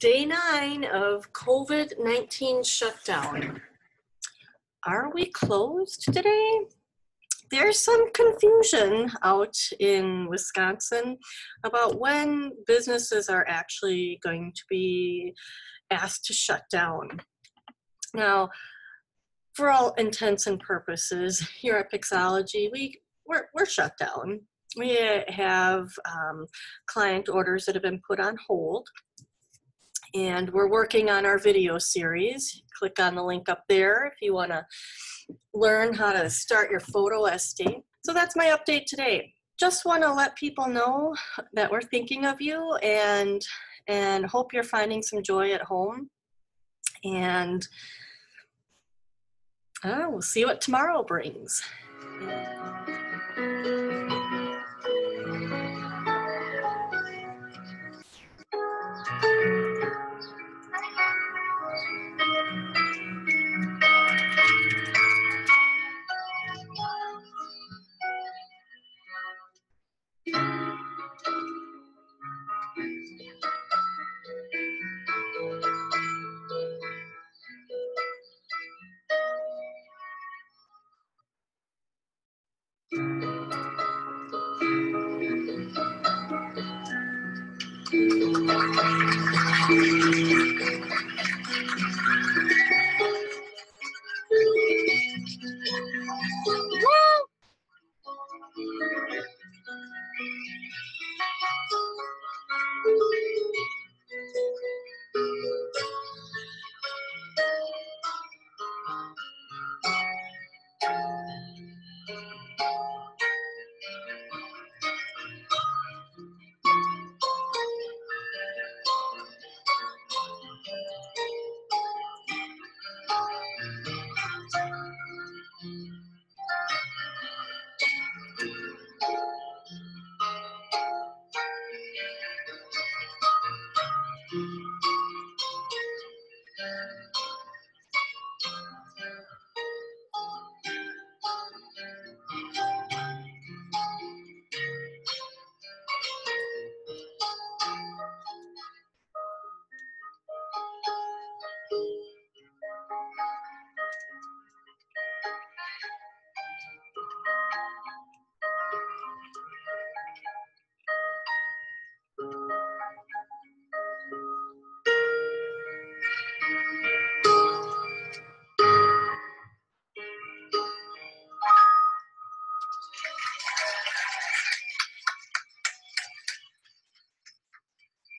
Day nine of COVID-19 shutdown. Are we closed today? There's some confusion out in Wisconsin about when businesses are actually going to be asked to shut down. Now, for all intents and purposes, here at Pixologie, we, we're, we're shut down. We have um, client orders that have been put on hold and we're working on our video series. Click on the link up there if you want to learn how to start your photo estate. So that's my update today. Just want to let people know that we're thinking of you and and hope you're finding some joy at home. And uh, we'll see what tomorrow brings. Mm-hmm.